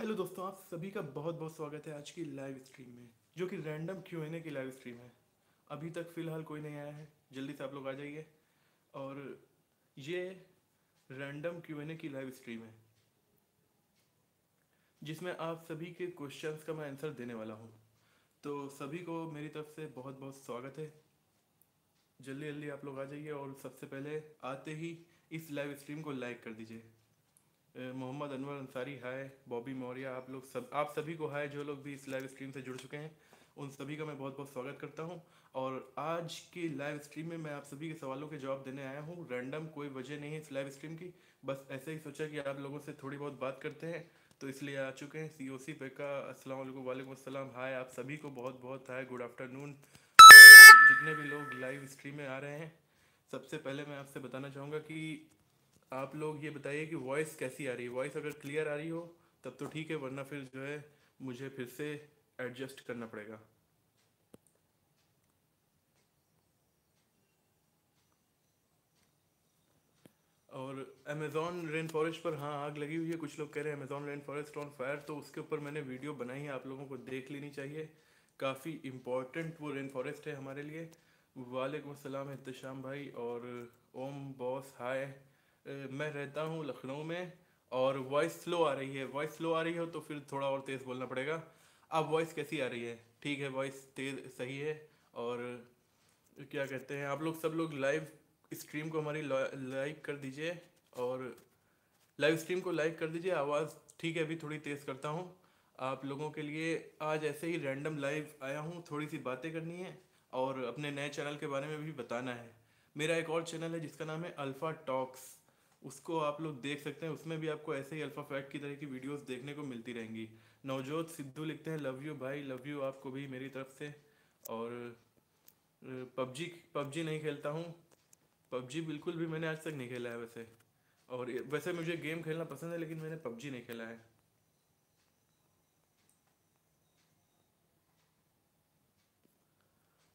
Hello दोस्तों, आप सभी का बहुत बहुत स्वागत है आज की लाइव स्ट्रीम में, जो कि रैंडम क्यू एन ए की लाइव स्ट्रीम है। अभी तक फ़िलहाल कोई नहीं आया है, जल्दी से आप लोग आ जाइए। और ये रैंडम क्यू एन ए की लाइव स्ट्रीम है, जिसमें आप सभी के क्वेश्चंस का मैं आंसर देने वाला हूँ। तो सभी को मेरी तरफ़ से बहुत बहुत स्वागत है। जल्दी जल्दी आप लोग आ जाइए और सबसे पहले आते ही इस लाइव स्ट्रीम को लाइक कर दीजिए। मोहम्मद अनवर अंसारी हाय, बॉबी मौर्य, आप लोग सब, आप सभी को हाय, जो लोग भी इस लाइव स्ट्रीम से जुड़ चुके हैं, उन सभी का मैं बहुत बहुत स्वागत करता हूँ। और आज की लाइव स्ट्रीम में मैं आप सभी के सवालों के जवाब देने आया हूँ। रैंडम कोई वजह नहीं है इस लाइव स्ट्रीम की, बस ऐसे ही सोचा कि आप लोगों से थोड़ी बहुत बात करते हैं तो इसलिए आ चुके हैं सी ओ सी पे का वालेकुम वालेकुम हाय, आप सभी को बहुत बहुत हाय गुड आफ्टरनून जितने भी लोग लाइव स्ट्रीम में आ रहे हैं, सबसे पहले मैं आपसे बताना चाहूँगा कि आप लोग ये बताइए कि वॉइस कैसी आ रही है? वॉइस अगर क्लियर आ रही हो, तब तो ठीक है, वरना फिर जो है, मुझे फिर से एडजस्ट करना पड़ेगा। और अमेजोन रेन फॉरेस्ट पर हाँ आग लगी हुई है, कुछ लोग कह रहे हैं Amazon rain forest on fire तो उसके ऊपर मैंने वीडियो बनाई है, आप लोगों को देख लेनी चाहिए। काफ़ी इम्पोर्टेंट वो रेन फॉरेस्ट है हमारे लिए। वालेकुम एहतशाम भाई, और ओम बॉस हाय मैं रहता हूँ लखनऊ में और वॉइस स्लो आ रही है। वॉइस स्लो आ रही हो तो फिर थोड़ा और तेज़ बोलना पड़ेगा। अब वॉइस कैसी आ रही है? ठीक है वॉइस तेज़, सही है और क्या कहते हैं, आप लोग सब लोग लाइव स्ट्रीम को हमारी लाइक कर दीजिए और लाइव स्ट्रीम को लाइक कर दीजिए। आवाज़ ठीक है, अभी थोड़ी तेज़ करता हूँ। आप लोगों के लिए आज ऐसे ही रैंडम लाइव आया हूँ, थोड़ी सी बातें करनी है और अपने नए चैनल के बारे में भी बताना है। मेरा एक और चैनल है जिसका नाम है अल्फ़ा टॉक्स उसको आप लोग देख सकते हैं। उसमें भी आपको ऐसे ही अल्फ़ा फैक्ट की तरह की वीडियोस देखने को मिलती रहेंगी। नवजोत सिद्धू लिखते हैं, लव यू भाई, लव यू आपको भी मेरी तरफ़ से। और पबजी पबजी नहीं खेलता हूँ। पबजी बिल्कुल भी मैंने आज तक नहीं खेला है वैसे। और वैसे मुझे गेम खेलना पसंद है, लेकिन मैंने पबजी नहीं खेला है।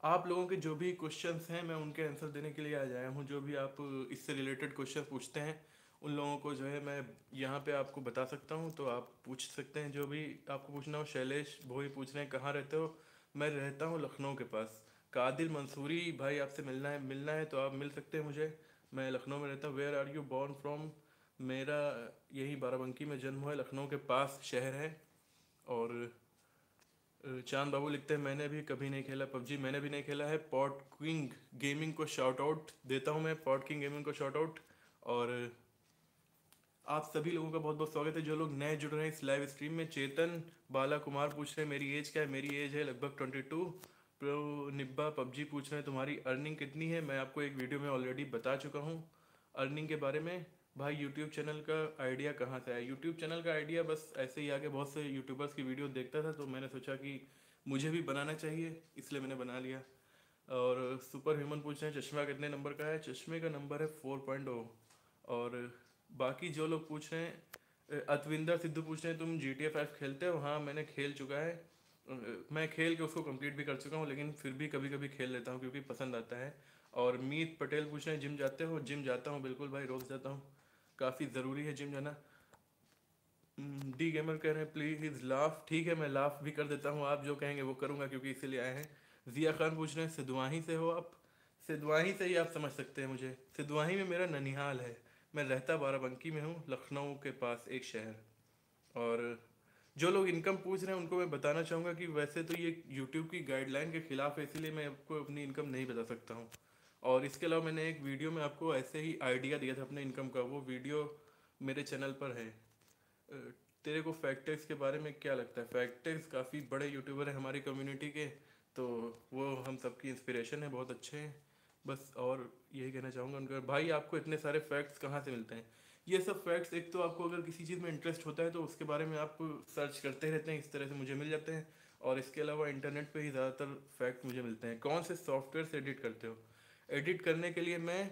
आप लोगों के जो भी क्वेश्चंस हैं, मैं उनके आंसर देने के लिए आ जाया हूँ। जो भी आप इससे रिलेटेड क्वेश्चन पूछते हैं, उन लोगों को जो है मैं यहाँ पे आपको बता सकता हूँ। तो आप पूछ सकते हैं जो भी आपको पूछना हो। शैलेश भोई पूछ रहे हैं, कहाँ रहते हो? मैं रहता हूँ लखनऊ के पास। कादिल मंसूरी भाई आपसे मिलना है मिलना है तो आप मिल सकते हैं मुझे। मैं लखनऊ में रहता हूँ। Where are you born from मेरा यही बाराबंकी में जन्म हुआ है। लखनऊ के पास शहर है और चाँद बाबू लिखते हैं, मैंने भी कभी नहीं खेला पबजी, मैंने भी नहीं खेला है पॉट किंग गेमिंग को शाउट आउट देता हूँ मैं, पॉट किंग गेमिंग को शाउट आउट। और आप सभी लोगों का बहुत बहुत स्वागत है, जो लोग नए जुड़ रहे हैं इस लाइव स्ट्रीम में। चेतन बाला कुमार पूछ रहे हैं, मेरी एज क्या है? मेरी एज है लगभग ट्वेंटी टू प्रो निब्बा, पबजी पूछ रहे हैं, तुम्हारी अर्निंग कितनी है? मैं आपको एक वीडियो में ऑलरेडी बता चुका हूँ अर्निंग के बारे में भाई यूट्यूब चैनल का आइडिया कहाँ से आया? यूट्यूब चैनल का आइडिया बस ऐसे ही आके बहुत से यूट्यूबर्स की वीडियो देखता था तो मैंने सोचा कि मुझे भी बनाना चाहिए, इसलिए मैंने बना लिया। और सुपर ह्यूमन पूछ रहे हैं, चश्मा कितने नंबर का है? चश्मे का नंबर है फोर पॉइंट ओ और बाकी जो लोग पूछ रहे हैं अतविंदर सिद्धू पूछ रहे हैं, तुम जी टी फाइव खेलते हो? हाँ मैंने खेल चुका है। मैं खेल के उसको कंप्लीट भी कर चुका हूँ, लेकिन फिर भी कभी कभी खेल लेता हूँ, क्योंकि पसंद आता है। और मीत पटेल पूछ रहे हैं, जिम जाते हो? जिम जाता हूँ, बिल्कुल भाई, रोज़ जाता हूँ। काफ़ी ज़रूरी है, जिम जाना। डी गेमर कह रहे हैं प्लीज़ लाफ ठीक है, मैं लाफ भी कर देता हूँ, आप जो कहेंगे वो करूँगा, क्योंकि इसीलिए आए हैं। जिया खान पूछ रहे हैं सिद्धवाही से हो आप? सिद्धवाही से ही आप समझ सकते हैं मुझे। सिद्धवाही में मेरा ननिहाल है। मैं रहता बाराबंकी में हूँ, लखनऊ के पास एक शहर। और जो लोग इनकम पूछ रहे हैं, उनको मैं बताना चाहूँगा कि वैसे तो ये यूट्यूब की गाइडलाइन के खिलाफ है, इसीलिए मैं आपको अपनी इनकम नहीं बता सकता हूँ। और इसके अलावा मैंने एक वीडियो में आपको ऐसे ही आइडिया दिया था अपने इनकम का, वो वीडियो मेरे चैनल पर है। तेरे को फैक्टर्स के बारे में क्या लगता है? फैक्टर्स काफ़ी बड़े यूट्यूबर हैं हमारी कम्युनिटी के तो वो हम सबकी इंस्पिरेशन है, बहुत अच्छे हैं। बस और यही कहना चाहूँगा उनका। भाई, आपको इतने सारे फैक्ट्स कहाँ से मिलते हैं? ये सब फैक्ट्स, एक तो आपको अगर किसी चीज़ में इंटरेस्ट होता है तो उसके बारे में आप सर्च करते रहते हैं, इस तरह से मुझे मिल जाते हैं। और इसके अलावा इंटरनेट पे ही ज़्यादातर फैक्ट मुझे मिलते हैं। कौन से सॉफ्टवेयर से एडिट करते हो? एडिट करने के लिए मैं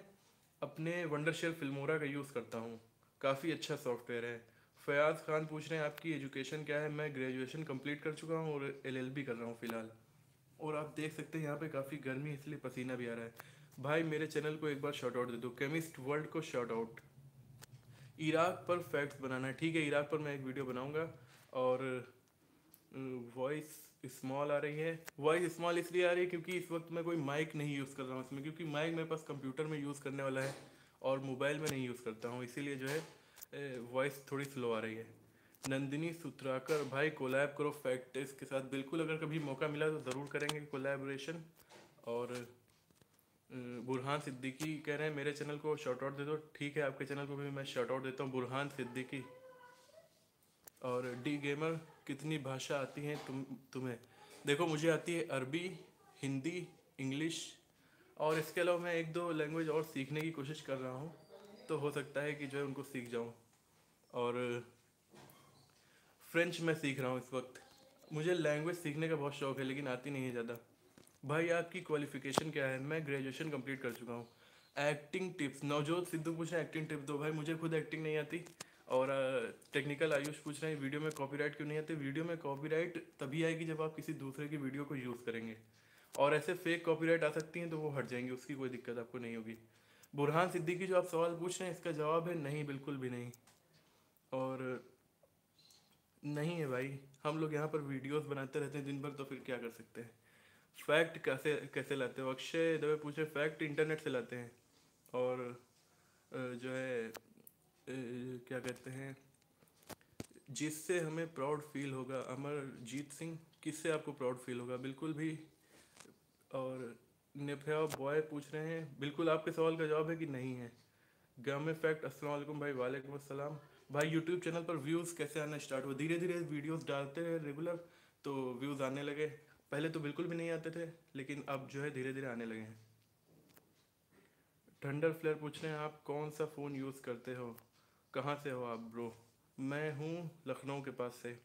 अपने वंडरशेल फिल्मोरा का यूज़ करता हूँ। काफ़ी अच्छा सॉफ्टवेयर है। फयाज खान पूछ रहे हैं आपकी एजुकेशन क्या है? मैं ग्रेजुएशन कंप्लीट कर चुका हूँ और एलएलबी कर रहा हूँ फ़िलहाल। और आप देख सकते हैं यहाँ पे काफ़ी गर्मी है, इसलिए पसीना भी आ रहा है। भाई मेरे चैनल को एक बार शॉर्ट आउट दे दो। केमिस्ट वर्ल्ड को शॉर्ट आउट इराक पर फैक्ट्स बनाना है। ठीक है इराक पर मैं एक वीडियो बनाऊँगा और वॉइस स्मॉल आ रही है। वॉइस स्मॉल इसलिए आ रही है क्योंकि इस वक्त मैं कोई माइक नहीं यूज़ कर रहा हूँ इसमें, क्योंकि माइक मेरे पास कंप्यूटर में यूज़ करने वाला है और मोबाइल में नहीं यूज़ करता हूँ, इसीलिए जो है वॉइस थोड़ी स्लो आ रही है। नंदिनी सुत्राकर, भाई कोलैब करो फैक्ट टेस्ट के साथ बिल्कुल अगर कभी मौका मिला तो ज़रूर करेंगे कोलैबोरेशन और बुरहान सिद्दीकी कह रहे हैं, मेरे चैनल को शॉर्ट आउट दे दो। ठीक है, आपके चैनल को भी मैं शॉर्ट आउट देता हूँ, बुरहान सिद्दीकी और डी गेमर कितनी भाषा आती हैं तुम, तुम्हें? देखो, मुझे आती है अरबी, हिंदी, इंग्लिश और इसके अलावा मैं एक दो लैंग्वेज और सीखने की कोशिश कर रहा हूँ तो हो सकता है कि जो है उनको सीख जाऊँ। और फ्रेंच मैं सीख रहा हूँ इस वक्त। मुझे लैंग्वेज सीखने का बहुत शौक है, लेकिन आती नहीं है ज़्यादा। भाई, आपकी क्वालिफिकेशन क्या है? मैं ग्रेजुएशन कंप्लीट कर चुका हूँ। एक्टिंग टिप्स नवजोत सिद्धू पूछे एक्टिंग टिप्स दो। भाई, मुझे खुद एक्टिंग नहीं आती। और टेक्निकल आयुष पूछ रहे हैं, वीडियो में कॉपीराइट क्यों नहीं आते? वीडियो में कॉपीराइट तभी आएगी जब आप किसी दूसरे की वीडियो को यूज़ करेंगे। और ऐसे फेक कॉपीराइट आ सकती हैं तो वो हट जाएँगी, उसकी कोई दिक्कत आपको नहीं होगी। बुरहान सिद्दीकी जो आप सवाल पूछ रहे हैं, इसका जवाब है, नहीं, बिल्कुल भी नहीं। और, नहीं है भाई, हम लोग यहाँ पर वीडियोस बनाते रहते हैं दिन भर तो फिर क्या कर सकते हैं? फैक्ट कैसे कैसे लाते हो? अक्षय दबे पूछे फैक्ट इंटरनेट से लाते हैं। और जो है क्या कहते हैं? जिससे हमें प्राउड फील होगा, अमरजीत सिंह, किससे आपको प्राउड फील होगा? बिल्कुल भी। और नेफिया बॉय पूछ रहे हैं, बिल्कुल आपके सवाल का जवाब है कि नहीं है। गम फैक्ट अस्सलाम भाई, वालेकुम अस्सलाम। भाई यूट्यूब चैनल पर व्यूज़ कैसे आना स्टार्ट हुआ धीरे धीरे वीडियोस डालते रहे रेगुलर तो व्यूज़ आने लगे। पहले तो बिल्कुल भी नहीं आते थे, लेकिन अब जो है धीरे धीरे आने लगे हैं। थंडर फ्लेयर पूछ रहे हैं, आप कौन सा फ़ोन यूज़ करते हो? कहाँ से हो आप ब्रो मैं हूँ लखनऊ के पास से।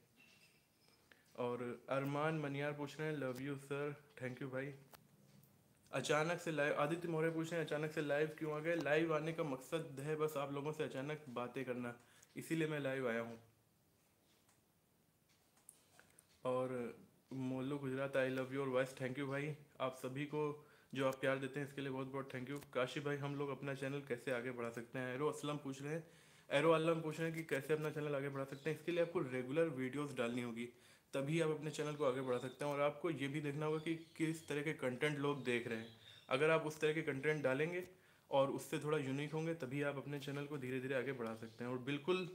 और अरमान मनियार पूछ रहे हैं love you sir thank you भाई। अचानक से लाइव आदित्य मौर्य पूछ रहे हैं, अचानक से लाइव क्यों आ गए? लाइव आने का मकसद है बस आप लोगों से अचानक बातें करना। इसीलिए मैं लाइव आया हूँ। और Mollu Gujarat I love you और वॉइस थैंक यू भाई। आप सभी को जो आप प्यार देते हैं, इसके लिए बहुत बहुत थैंक यू काशी भाई, हम लोग अपना चैनल कैसे आगे बढ़ा सकते हैं? एरो असलम पूछ रहे हैं एरो आलम पूछ रहे हैं कि कैसे अपना चैनल आगे बढ़ा सकते हैं। इसके लिए आपको रेगुलर वीडियोस डालनी होगी। तभी आप अपने चैनल को आगे बढ़ा सकते हैं और आपको ये भी देखना होगा कि किस तरह के कंटेंट लोग देख रहे हैं। अगर आप उस तरह के कंटेंट डालेंगे और उससे थोड़ा यूनिक होंगे, तभी आप अपने चैनल को धीरे धीरे आगे बढ़ा सकते हैं और बिल्कुल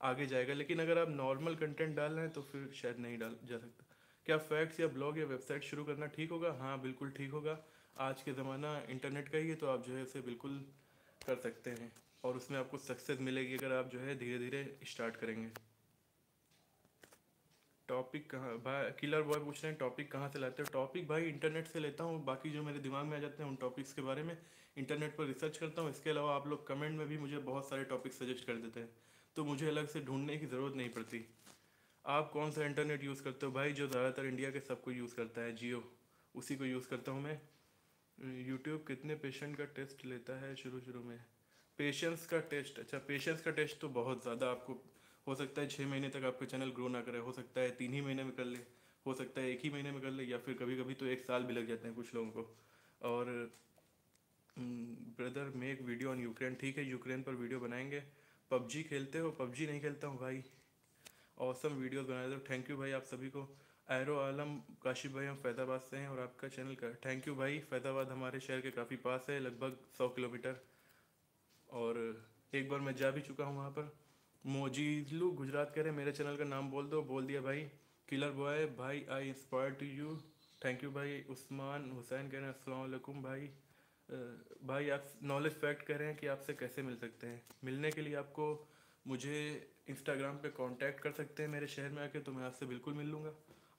आगे जाएगा। लेकिन अगर आप नॉर्मल कंटेंट डाल रहे हैं तो फिर शायद नहीं डाल जा सकता। क्या फैक्ट्स या ब्लॉग या वेबसाइट शुरू करना ठीक होगा? हाँ बिल्कुल ठीक होगा। आज के ज़माना इंटरनेट का ही है तो आप जो है उसे बिल्कुल कर सकते हैं। और उसमें आपको सक्सेस मिलेगी अगर आप जो है धीरे धीरे स्टार्ट करेंगे। टॉपिक कहाँ भाई किलर बॉय पूछ रहे हैं टॉपिक कहाँ से लाते हो? टॉपिक भाई इंटरनेट से लेता हूँ, बाकी जो मेरे दिमाग में आ जाते हैं उन टॉपिक्स के बारे में। इंटरनेट पर रिसर्च करता हूँ, इसके अलावा आप लोग कमेंट में भी मुझे बहुत सारे टॉपिक सजेस्ट कर देते हैं। तो मुझे अलग से ढूँढने की ज़रूरत नहीं पड़ती। आप कौन सा इंटरनेट यूज़ करते हो? भाई जो ज़्यादातर इंडिया के सबको यूज़ करता है जियो उसी को यूज़ करता हूँ मैं। यूट्यूब कितने पेशेंट का टेस्ट लेता है शुरू शुरू में? पेशेंस का टेस्ट अच्छा पेशेंस का टेस्ट तो बहुत ज़्यादा आपको, हो सकता है छः महीने तक आपका चैनल ग्रो ना करे, हो सकता है तीन ही महीने में कर ले, हो सकता है एक ही महीने में कर ले, या फिर कभी कभी तो एक साल भी लग जाते हैं कुछ लोगों को। और brother make video on Ukraine ठीक है यूक्रेन पर वीडियो बनाएँगे। पबजी खेलते हो? पबजी नहीं खेलता हूँ भाई। औसम वीडियोस बनाए दो थैंक यू भाई आप सभी को। एरो आलम काशिफ भाई हम फैज़ाबाद से हैं और आपका चैनल का थैंक यू भाई। फैज़ाबाद हमारे शहर के काफ़ी पास है, लगभग सौ किलोमीटर। और एक बार मैं जा भी चुका हूँ वहाँ पर। मोजीलू गुजरात कह रहे मेरे चैनल का नाम बोल दो। बोल दिया, भाई किलर बॉय भाई I inspire to you thank you भाई, उस्मान हुसैन कह रहे हैं, अस्सलाम भाई। भाई, आप नॉलेज फैक्ट कह रहे हैं कि आपसे कैसे मिल सकते हैं? मिलने के लिए आपको मुझे इंस्टाग्राम पे कांटेक्ट कर सकते हैं मेरे शहर में आके तो मैं आपसे बिल्कुल मिल लूँगा।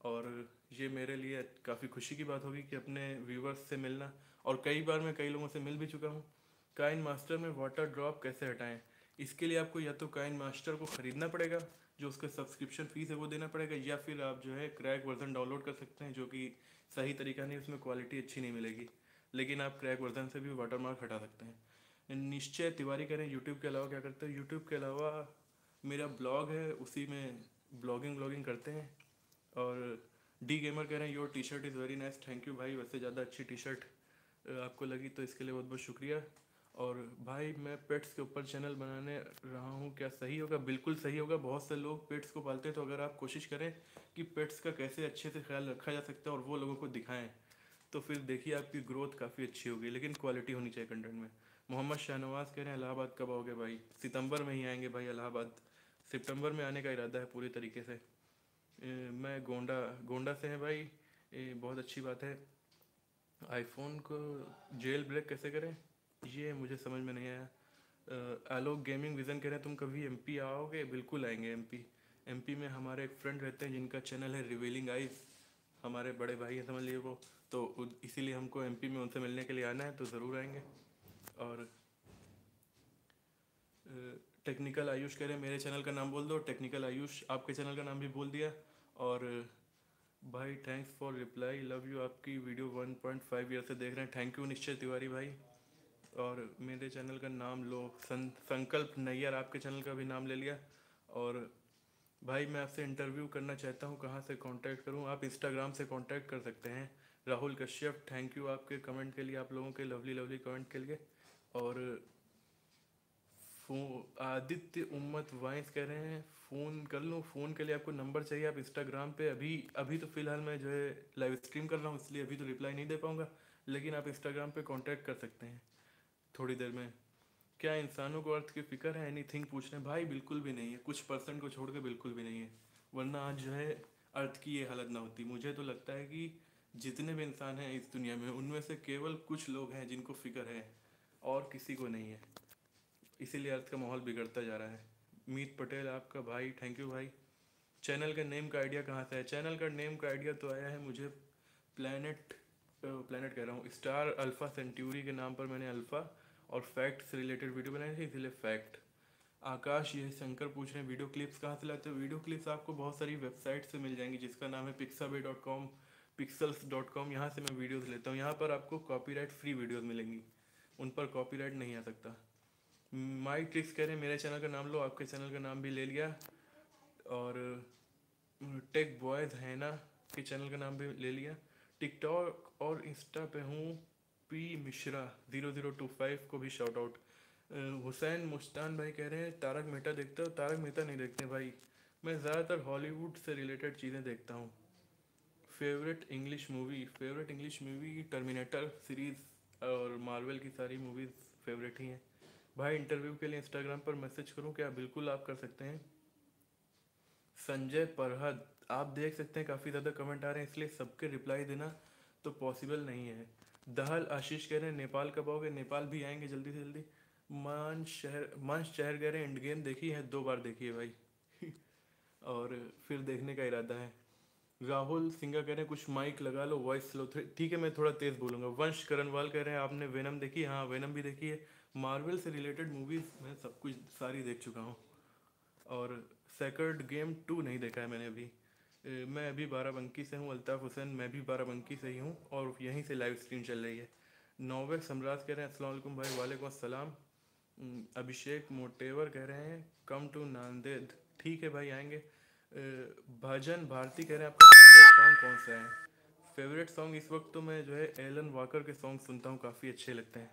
और ये मेरे लिए काफ़ी खुशी की बात होगी कि अपने व्यूवर्स से मिलना, और कई बार मैं कई लोगों से मिल भी चुका हूँ। काइन मास्टर में वाटर ड्रॉप कैसे हटाएँ? इसके लिए आपको या तो काइन मास्टर को ख़रीदना पड़ेगा, जो उसका सब्सक्रिप्शन फ़ीस है वो देना पड़ेगा, या फिर आप जो है क्रैक वर्जन डाउनलोड कर सकते हैं, जो कि सही तरीका नहीं, उसमें क्वालिटी अच्छी नहीं मिलेगी। लेकिन आप क्रैक वर्जन से भी वाटर मार्क हटा सकते हैं। निश्चय तिवारी करें यूट्यूब के अलावा क्या करते हैं? यूट्यूब के अलावा मेरा ब्लॉग है, उसी में ब्लॉगिंग व्लॉगिंग करते हैं। और डी गेमर कह रहे हैं your T shirt is very nice thank you भाई, वैसे ज़्यादा अच्छी टी शर्ट आपको लगी तो इसके लिए बहुत बहुत शुक्रिया। और भाई मैं पेट्स के ऊपर चैनल बनाने रहा हूँ, क्या सही होगा? बिल्कुल सही होगा। बहुत से लोग पेट्स को पालते हैं तो अगर आप कोशिश करें कि पेट्स का कैसे अच्छे से ख्याल रखा जा सकता है और वो लोगों को दिखाएँ तो फिर देखिए आपकी ग्रोथ काफ़ी अच्छी होगी, लेकिन क्वालिटी होनी चाहिए कंटेंट में। मोहम्मद शाहनवाज कह रहे हैं, इलाहाबाद कब आओगे भाई? सितंबर में ही आएँगे भाई इलाहाबाद। सितंबर में आने का इरादा है पूरी तरीके से। मैं गोंडा गोंडा से हैं भाई। बहुत अच्छी बात है। आईफोन को जेल ब्रेक कैसे करें? ये मुझे समझ में नहीं आया। आलोक गेमिंग विज़न कह रहे हैं, तुम कभी एमपी आओगे? बिल्कुल आएँगे एमपी एमपी में हमारे एक फ्रेंड रहते हैं जिनका चैनल है रिवेलिंग आइज़ हमारे बड़े भाई हैं, समझ लीजिए वो। तो इसीलिए हमको एमपी में उनसे मिलने के लिए आना है तो ज़रूर आएँगे। और टेक्निकल आयुष कह रहे हैं, मेरे चैनल का नाम बोल दो। टेक्निकल आयुष, आपके चैनल का नाम भी बोल दिया। और, भाई thanks for reply love you आपकी वीडियो 1.5 ईयर से देख रहे हैं। थैंक यू निश्चय तिवारी भाई। और मेरे चैनल का नाम लो सं, संकल्प नैयर आपके चैनल का भी नाम ले लिया। और भाई मैं आपसे इंटरव्यू करना चाहता हूँ कहाँ से कांटेक्ट करूँ? आप इंस्टाग्राम से कांटेक्ट कर सकते हैं। राहुल कश्यप थैंक यू आपके कमेंट के लिए आप लोगों के लवली लवली कमेंट के लिए। और आदित्य उम्मत वाइस कह रहे हैं फ़ोन कर लूँ फ़ोन के लिए आपको नंबर चाहिए। आप इंस्टाग्राम पे अभी अभी तो फ़िलहाल मैं जो है लाइव स्ट्रीम कर रहा हूँ इसलिए अभी तो रिप्लाई नहीं दे पाऊँगा। लेकिन आप इंस्टाग्राम पे कांटेक्ट कर सकते हैं। थोड़ी देर में। क्या इंसानों को अर्थ की फ़िक्र है? एनी थिंग पूछ रहे हैं भाई, बिल्कुल भी नहीं है। कुछ परसेंट को छोड़ के बिल्कुल भी नहीं है। वरना आज जो है, अर्थ की ये हालत ना होती। मुझे तो लगता है कि जितने भी इंसान हैं इस दुनिया में, उनमें से केवल कुछ लोग हैं जिनको फ़िक्र है। और किसी को नहीं है। इसीलिए अर्थ का माहौल बिगड़ता जा रहा है। मीत पटेल, आपका भाई थैंक यू भाई। चैनल का नेम का आइडिया कहाँ से है चैनल का नेम का आइडिया तो आया है मुझे प्लानट प्लानट कह रहा हूँ। स्टार अल्फ़ा सेंचुरी के नाम पर मैंने अल्फ़ा और फैक्ट से रिलेटेड वीडियो बनाई थी, इसीलिए फैक्ट आकाश, ये शंकर पूछ रहे हैं वीडियो क्लिप्स कहाँ से लाते हो? वीडियो क्लिप्स आपको बहुत सारी वेबसाइट से मिल जाएँगी, जिसका नाम है Pixabay dot com Pexels dot com यहाँ से मैं वीडियोज़ लेता हूँ। यहाँ पर आपको कॉपीराइट फ्री वीडियोज़ मिलेंगी। उन पर कॉपीराइट नहीं आ सकता। माई ट्रिक्स कह रहे हैं, मेरे चैनल का नाम लो, आपके चैनल का नाम भी ले लिया। और टेक बॉयज़ है ना, के चैनल का नाम भी ले लिया। टिकटॉक और इंस्टा पे हूँ। P Mishra zero zero two five को भी शॉर्ट आउट हुसैन मुस्तान भाई कह रहे हैं, तारक मेहता देखते हो? तारक मेहता नहीं देखते भाई। मैं ज़्यादातर हॉलीवुड से रिलेटेड चीज़ें देखता हूँ। Favourite English movie favourite English movie Terminator series और मार्वल की सारी मूवीज़ फेवरेट ही हैं। भाई इंटरव्यू के लिए इंस्टाग्राम पर मैसेज करूँ क्या? बिल्कुल आप कर सकते हैं। संजय परहद, आप देख सकते हैं, काफ़ी ज़्यादा कमेंट आ रहे हैं, इसलिए सबके रिप्लाई देना तो पॉसिबल नहीं है। दहल, आशीष कह रहे हैं, नेपाल कब आओगे? नेपाल भी आएँगे जल्दी से जल्दी। मान शहर मान शहर कह रहे हैं इंड गेम देखी है, दो बार देखी है भाई। और फिर देखने का इरादा है। राहुल सिंगा कह रहे हैं, कुछ माइक लगा लो वॉइस लो ठीक है, मैं थोड़ा तेज़ बोलूँगा। वंश करणवाल कह रहे हैं, आपने वेनम देखी? हाँ वेनम भी देखी है। मार्वल से रिलेटेड मूवीज़ मैं सब कुछ सारी देख चुका हूँ। और सेकंड गेम टू नहीं देखा है मैंने अभी। मैं अभी बाराबंकी से हूँ, अल्ताफ़ हुसैन, मैं भी बाराबंकी से ही हूँ और यहीं से लाइव स्ट्रीम चल रही है। नौवेक सम्राज कह रहे हैं, अस्सलाम भाई, वालेकुम अस्सलाम। अभिषेक मोटेवर कह रहे हैं कम टू नांदेद ठीक है भाई, आएँगे। भजन भारती कह रहे हैं, आपका फेवरेट सॉन्ग कौन सा है? फेवरेट सॉन्ग इस वक्त तो मैं जो है एलन वाकर के सॉन्ग सुनता हूँ, काफ़ी अच्छे लगते हैं।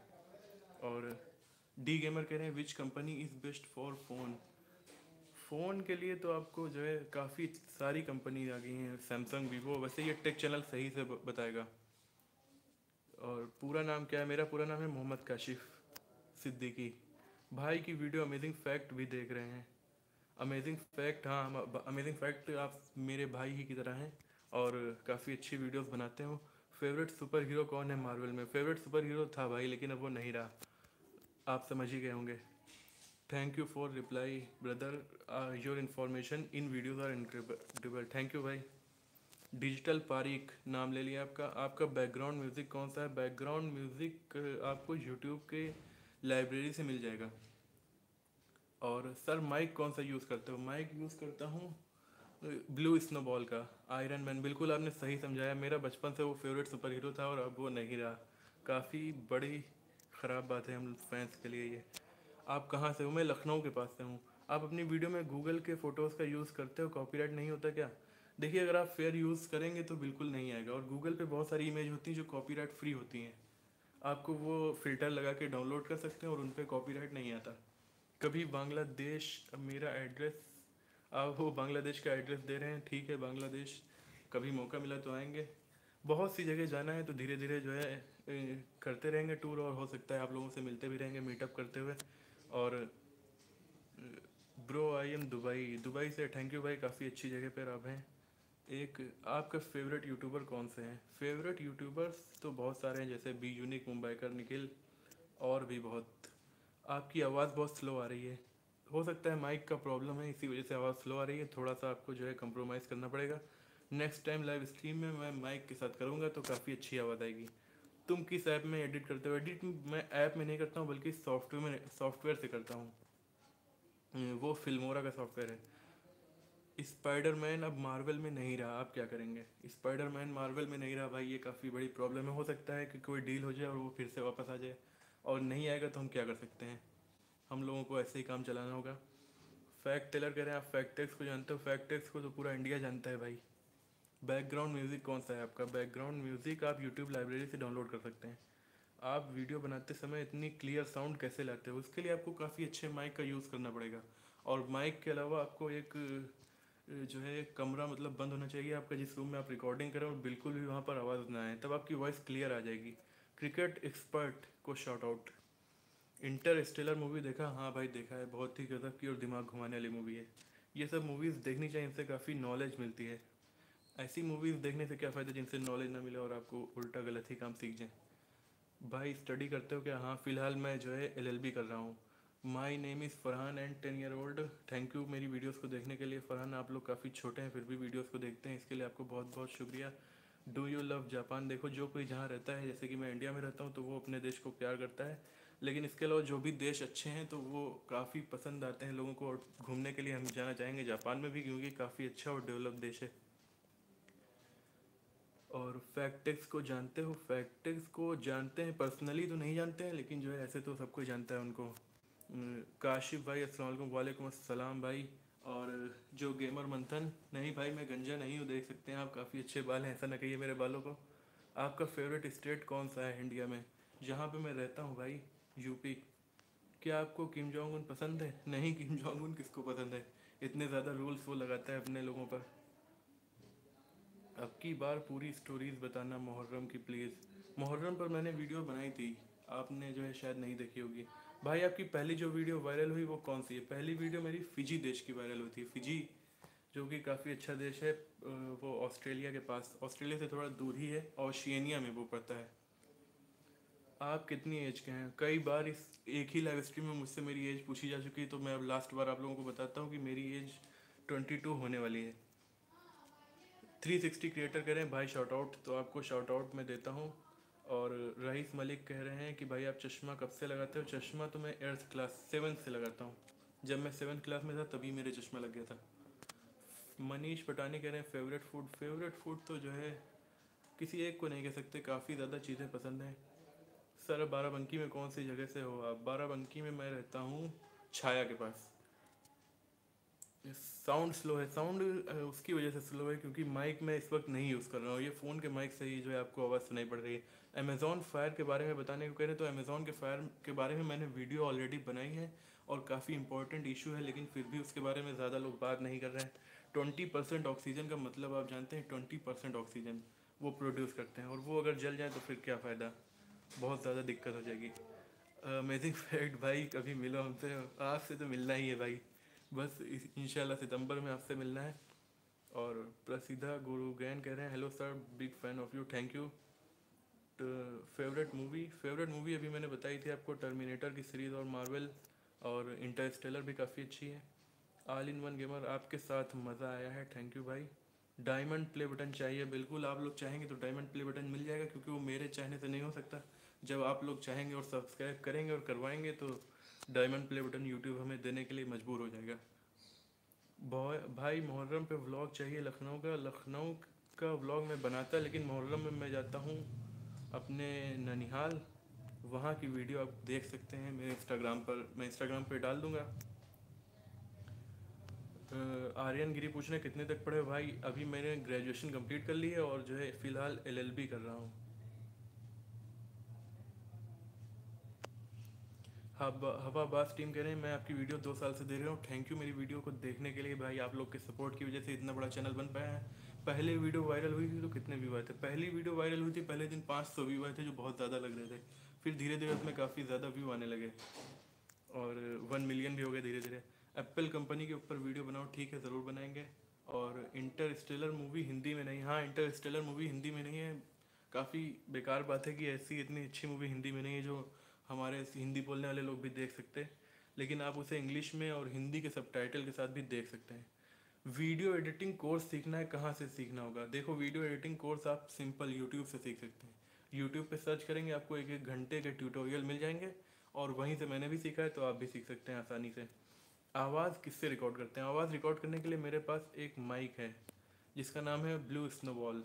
और डी गेमर कह रहे हैं which company is best for phone phone के लिए तो आपको जो है काफ़ी सारी कंपनी आ गई हैं सैमसंग वीवो वैसे ये टेक चैनल सही से बताएगा। और पूरा नाम क्या है? मेरा पूरा नाम है मोहम्मद काशिफ सिद्दीकी। भाई की वीडियो अमेजिंग फैक्ट भी देख रहे हैं। अमेजिंग फैक्ट हाँ अमेजिंग फैक्ट आप मेरे भाई ही की तरह हैं और काफ़ी अच्छी वीडियोस बनाते हो। फेवरेट सुपर हीरो कौन है मार्वल में? फेवरेट सुपर हीरो था भाई, लेकिन अब वो नहीं रहा। आप समझ ही गए होंगे। Thank you for reply brother your information in videos are incredible thank you भाई डिजिटल पारिक नाम ले लिया आपका आपका बैकग्राउंड म्यूज़िक कौन सा है बैकग्राउंड म्यूज़िक आपको यूट्यूब के लाइब्रेरी से मिल जाएगा और सर माइक कौन सा यूज़ करते हो माइक यूज़ करता हूँ ब्लू स्नोबॉल का आयरन मैन बिल्कुल आपने सही समझाया मेरा बचपन से वो फेवरेट सुपर हीरो था और अब वो नहीं रहा काफ़ी बड़ी ख़राब बात है हम फैंस के लिए ये आप कहाँ से हो? मैं लखनऊ के पास से हूँ। आप अपनी वीडियो में गूगल के फ़ोटोज़ का यूज़ करते हो? कॉपीराइट नहीं होता क्या? देखिए, अगर आप फेयर यूज़ करेंगे तो बिल्कुल नहीं आएगा। और गूगल पे बहुत सारी इमेज होती हैं जो कॉपीराइट फ्री होती हैं। आपको वो फ़िल्टर लगा के डाउनलोड कर सकते हैं और उन पर कॉपीराइट नहीं आता। कभी बांग्लादेश मेरा एड्रेस, आप वो बांग्लादेश का एड्रेस दे रहे हैं, ठीक है, बांग्लादेश, कभी मौका मिला तो आएँगे। बहुत सी जगह जाना है तो धीरे धीरे जो है करते रहेंगे टूर और हो सकता है आप लोगों से मिलते भी रहेंगे, मीटअप करते हुए। और bro I am Dubai Dubai से थैंक यू भाई, काफ़ी अच्छी जगह पर आप हैं। एक, आपका फेवरेट यूट्यूबर कौन से हैं? फेवरेट यूट्यूबर्स तो बहुत सारे हैं, जैसे बी यूनिक मुंबई कर निखिल, और भी बहुत। आपकी आवाज़ बहुत स्लो आ रही है। हो सकता है माइक का प्रॉब्लम है, इसी वजह से आवाज़ स्लो आ रही है। थोड़ा सा आपको जो है कंप्रोमाइज़ करना पड़ेगा। नेक्स्ट टाइम लाइव स्ट्रीम में मैं माइक के साथ करूँगा तो काफ़ी अच्छी आवाज़ आएगी। तुम किस ऐप में एडिट करते हो? एडिट मैं ऐप में नहीं करता हूँ, बल्कि सॉफ्टवेयर में, सॉफ्टवेयर से करता हूँ। वो फिल्मोरा का सॉफ्टवेयर है। स्पाइडर मैन अब मार्वल में नहीं रहा, आप क्या करेंगे? स्पाइडर मैन मार्वल में नहीं रहा, भाई, ये काफ़ी बड़ी प्रॉब्लम है। हो सकता है कि कोई डील हो जाए और वो फिर से वापस आ जाए। और नहीं आएगा तो हम क्या कर सकते हैं? हम लोगों को ऐसे ही काम चलाना होगा। फैक्ट टेलर हैं, आप फैक्ट टेक्स को जानते हो? फैक्ट टेक्स को तो पूरा इंडिया जानता है, भाई। बैकग्राउंड म्यूज़िक कौन सा है आपका? बैकग्राउंड म्यूज़िक आप यूट्यूब लाइब्रेरी से डाउनलोड कर सकते हैं। आप वीडियो बनाते समय इतनी क्लियर साउंड कैसे लाते हो? उसके लिए आपको काफ़ी अच्छे माइक का यूज़ करना पड़ेगा। और माइक के अलावा आपको एक जो है कमरा मतलब बंद होना चाहिए आपका, जिस रूम में आप रिकॉर्डिंग करें और बिल्कुल भी वहाँ पर आवाज़ ना आए, तब आपकी वॉइस क्लियर आ जाएगी। क्रिकेट एक्सपर्ट को short out Interstellar movie देखा? हाँ भाई, देखा है। बहुत ही गजब की और दिमाग घुमाने वाली मूवी है। ये सब मूवीज़ देखनी चाहिए, इनसे काफ़ी नॉलेज मिलती है। ऐसी मूवीज़ देखने से क्या फ़ायदा जिनसे नॉलेज ना मिले और आपको उल्टा गलत ही काम सीख जाए? भाई स्टडी करते हो क्या? हाँ फ़िलहाल मैं जो है एलएलबी कर रहा हूँ। My name is Farhan and ten year old thank you मेरी वीडियोस को देखने के लिए। फरहान आप लोग काफ़ी छोटे हैं, फिर भी वीडियोस को देखते हैं। इसके लिए आपको बहुत बहुत शुक्रिया। डू यू लव जापान देखो, जो कोई जहाँ रहता है, जैसे कि मैं इंडिया में रहता हूँ तो वो अपने देश को प्यार करता है। लेकिन इसके अलावा जो भी देश अच्छे हैं तो वो काफ़ी पसंद आते हैं लोगों को और घूमने के लिए हम जाना चाहेंगे जापान में भी, क्योंकि काफ़ी अच्छा और डेवलप देश है। और फैक्टेक्स को जानते हो? फैक्टेक्स को जानते हैं पर्सनली तो नहीं जानते हैं, लेकिन जो है ऐसे तो सबको जानता है उनको। काशिफ भाई, अस्सलाम वालेकुम अस्सलाम भाई। और जो गेमर मंथन, नहीं भाई, मैं गंजा नहीं हूँ, देख सकते हैं आप, काफ़ी अच्छे बाल हैं, ऐसा ना कहिए मेरे बालों को। आपका फेवरेट स्टेट कौन सा है इंडिया में? जहाँ पे मैं रहता हूँ भाई यूपी क्या आपको किम जोंग उन पसंद है? नहीं किम जोंग उन किसको पसंद है? इतने ज़्यादा रूल्स वो लगाता है अपने लोगों पर। अब की बार पूरी स्टोरीज बताना मुहर्रम की प्लीज़ मुहर्रम पर मैंने वीडियो बनाई थी। आपने जो है शायद नहीं देखी होगी। भाई, आपकी पहली जो वीडियो वायरल हुई वो कौन सी है? पहली वीडियो मेरी फिजी देश की वायरल हुई थी। फिजी, जो कि काफ़ी अच्छा देश है वो ऑस्ट्रेलिया के पास। ऑस्ट्रेलिया से थोड़ा दूर ही है ऑशियनिया में वो पड़ता है। आप कितनी एज के हैं? कई बार इस एक ही लाइव स्ट्रीम में मुझसे मेरी एज पूछी जा चुकी है तो मैं अब लास्ट बार आप लोगों को बताता हूँ कि मेरी एज ट्वेंटी टू होने वाली है। थ्री सिक्सटी क्रिएटर कह रहे हैं, भाई शॉर्ट आउट तो आपको शॉर्ट आउट मैं देता हूँ। और रईस मलिक कह रहे हैं कि, भाई, आप चश्मा कब से लगाते हो? चश्मा तो मैं एर्थ क्लास सेवन से लगाता हूँ। जब मैं सेवन क्लास में था, तभी मेरे चश्मा लग गया था। मनीष पटानी कह रहे हैं फेवरेट फ़ूड फेवरेट फ़ूड तो जो है, किसी एक को नहीं कह सकते, काफ़ी ज़्यादा चीज़ें पसंद हैं। सर, बाराबंकी में कौन सी जगह से हो आप? बाराबंकी में मैं रहता हूँ छाया के पास। साउंड स्लो है। साउंड उसकी वजह से स्लो है क्योंकि माइक मैं इस वक्त नहीं यूज़ कर रहा हूँ। ये फ़ोन के माइक से ही जो है आपको आवाज़ सुनाई पड़ रही है। अमेज़ॉन फायर के बारे में बताने को कह रहे तो अमेज़ॉन के फायर के बारे में मैंने वीडियो ऑलरेडी बनाई है और काफ़ी इंपॉर्टेंट इशू है, लेकिन फिर भी उसके बारे में ज़्यादा लोग बात नहीं कर रहे हैं। ट्वेंटी परसेंट ऑक्सीजन का मतलब आप जानते हैं ट्वेंटी परसेंट ऑक्सीजन वो प्रोड्यूस करते हैं। और वो अगर जल जाए तो फिर क्या फ़ायदा? बहुत ज़्यादा दिक्कत हो जाएगी। अमेजिंग फैक्ट भाई, कभी मिलो हमसे। आपसे तो मिलना ही है भाई। बस इंशाल्लाह सितंबर में आपसे मिलना है। और प्रसिद्धा गुरु गैन कह रहे हैं hello sir big fan of you thank you favourite movie favourite movie अभी मैंने बताई थी आपको टर्मिनेटर की सीरीज़ और मार्वल और इंटरस्टेलर भी काफ़ी अच्छी है। ऑल इन वन गेमर आपके साथ मज़ा आया है थैंक यू भाई। डायमंड प्ले बटन चाहिए, बिल्कुल आप लोग चाहेंगे तो डायमंड प्ले बटन मिल जाएगा, क्योंकि वो मेरे चाहने से नहीं हो सकता। जब आप लोग चाहेंगे और सब्सक्राइब करेंगे और करवाएँगे तो डायमंड प्ले बटन यूट्यूब हमें देने के लिए मजबूर हो जाएगा। भाई, मुहर्रम पे व्लॉग चाहिए लखनऊ का? लखनऊ का व्लॉग मैं बनाता, लेकिन मुहर्रम में मैं जाता हूँ अपने ननिहाल। वहाँ की वीडियो आप देख सकते हैं, मेरे इंस्टाग्राम पर। मैं इंस्टाग्राम पे डाल दूँगा। आर्यन गिरी पूछने कितने तक पढ़े? भाई, अभी मैंने ग्रेजुएशन कंप्लीट कर ली है और जो है, फ़िलहाल एलएलबी कर रहा हूँ। हवा हवाबाज टीम कह रहे हैं, मैं आपकी वीडियो दो साल से दे रहा हूँ। थैंक यू मेरी वीडियो को देखने के लिए भाई, आप लोग के सपोर्ट की वजह से इतना बड़ा चैनल बन पाया है। पहले वीडियो वायरल हुई थी तो कितने व्यू आए थे। पहली वीडियो वायरल हुई थी, पहले दिन पाँच सौ व्यू आए थे, जो बहुत ज़्यादा लग रहे थे। फिर धीरे धीरे उसमें काफ़ी ज़्यादा व्यू आने लगे और वन मिलियन भी हो गए धीरे धीरे। एप्पल कंपनी के ऊपर वीडियो बनाओ, ठीक है, ज़रूर बनाएँगे। और इंटर स्टेलर मूवी हिंदी में नहीं हाँ इंटर स्टेलर मूवी हिंदी में नहीं है। काफ़ी बेकार बात है कि ऐसी इतनी अच्छी मूवी हिंदी में नहीं है जो हमारे हिंदी बोलने वाले लोग भी देख सकते हैं, लेकिन आप उसे इंग्लिश में और हिंदी के सब के साथ भी देख सकते हैं। वीडियो एडिटिंग कोर्स सीखना है, कहाँ से सीखना होगा? देखो वीडियो एडिटिंग कोर्स आप सिंपल यूट्यूब से सीख सकते हैं। यूट्यूब पे सर्च करेंगे, आपको एक एक घंटे के ट्यूटोरियल मिल जाएँगे, और वहीं से मैंने भी सीखा है तो आप भी सीख सकते हैं आसानी से। आवाज़ किससे रिकॉर्ड करते हैं? आवाज़ रिकॉर्ड करने के लिए मेरे पास एक माइक है, जिसका नाम है ब्लू स्नोबॉल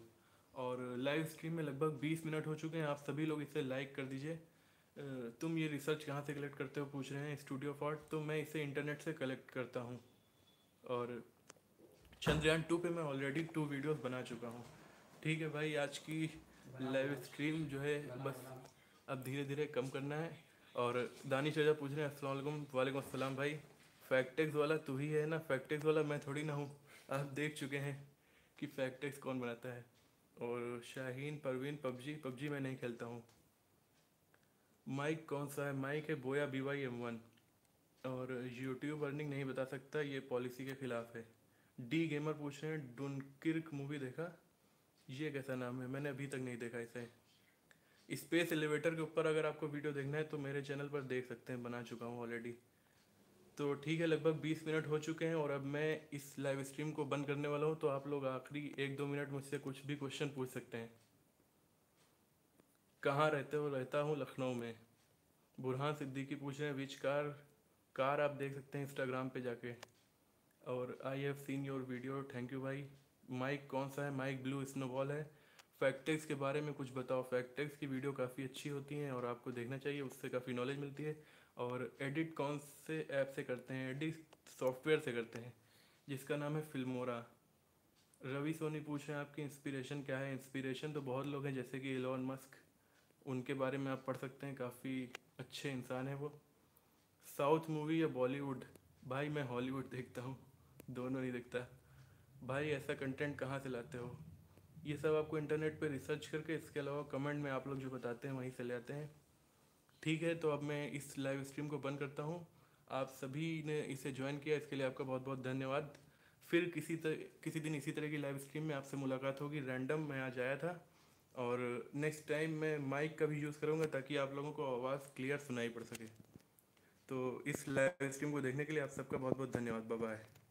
और लाइव स्ट्रीम में लगभग 20 मिनट हो चुके हैं, आप सभी लोग इसे लाइक कर दीजिए। तुम ये रिसर्च कहाँ से कलेक्ट करते हो पूछ रहे हैं स्टूडियो फॉर्ट तो मैं इसे इंटरनेट से कलेक्ट करता हूँ। और चंद्रयान टू पे मैं ऑलरेडी टू वीडियोस बना चुका हूँ। ठीक है भाई आज की लाइव स्ट्रीम जो है बस अब धीरे धीरे कम करना है। और दानिश रजा पूछ रहे हैं असलम वालेकुम अस्सलाम भाई। फैक्टेक्स वाला तू ही है ना? फैक्टेक्स वाला मैं थोड़ी ना हूँ। आप देख चुके हैं कि फैक्टेक्स कौन बनाता है। और शाहीन परवीन पबजी पबजी मैं नहीं खेलता हूँ। माइक कौन सा है? माइक है Boya B Y M one और यूट्यूब अर्निंग नहीं बता सकता, ये पॉलिसी के खिलाफ है। डी गेमर पूछ रहे हैं डुनकिर्क मूवी देखा? ये कैसा नाम है? मैंने अभी तक नहीं देखा इसे। स्पेस एलिवेटर के ऊपर अगर आपको वीडियो देखना है तो मेरे चैनल पर देख सकते हैं, बना चुका हूँ ऑलरेडी तो ठीक है, लगभग बीस मिनट हो चुके हैं, और अब मैं इस लाइव स्ट्रीम को बंद करने वाला हूँ तो आप लोग आखिरी एक दो मिनट मुझसे कुछ भी क्वेश्चन पूछ सकते हैं। कहाँ रहते हो? रहता हूँ लखनऊ में। बुरहान सिद्दीकी पूछ रहे हैं विच कार कार आप देख सकते हैं इंस्टाग्राम पे जाके? और I have seen your video thank you भाई। माइक कौन सा है? माइक ब्लू स्नोबॉल है। फैक्टेक्स के बारे में कुछ बताओ। फैक्टेक्स की वीडियो काफ़ी अच्छी होती हैं और आपको देखना चाहिए, उससे काफ़ी नॉलेज मिलती है। और एडिट कौन से ऐप से करते हैं? एडिट सॉफ्टवेयर से करते हैं, जिसका नाम है फिल्मोरा रवि सोनी पूछ रहे हैं, आपकी इंस्पिरेशन क्या है? इंस्पिरेशन तो बहुत लोग हैं, जैसे कि एलोन मस्क उनके बारे में आप पढ़ सकते हैं, काफ़ी अच्छे इंसान हैं वो। साउथ मूवी या बॉलीवुड? भाई, मैं हॉलीवुड देखता हूँ, दोनों नहीं देखता। भाई, ऐसा कंटेंट कहाँ से लाते हो? ये सब आपको इंटरनेट पे रिसर्च करके, इसके अलावा कमेंट में आप लोग जो बताते हैं, वहीं से ले आते हैं। ठीक है तो अब मैं इस लाइव स्ट्रीम को बंद करता हूँ। आप सभी ने इसे ज्वाइन किया, इसके लिए आपका बहुत बहुत धन्यवाद। फिर किसी तरह किसी दिन इसी तरह की लाइव स्ट्रीम में आपसे मुलाकात होगी। रैंडम मैं आज आया था। और नेक्स्ट टाइम मैं माइक का भी यूज़ करूँगा ताकि आप लोगों को आवाज़ क्लियर सुनाई पड़ सके। तो इस लाइव स्ट्रीम को देखने के लिए आप सबका बहुत बहुत धन्यवाद। बाय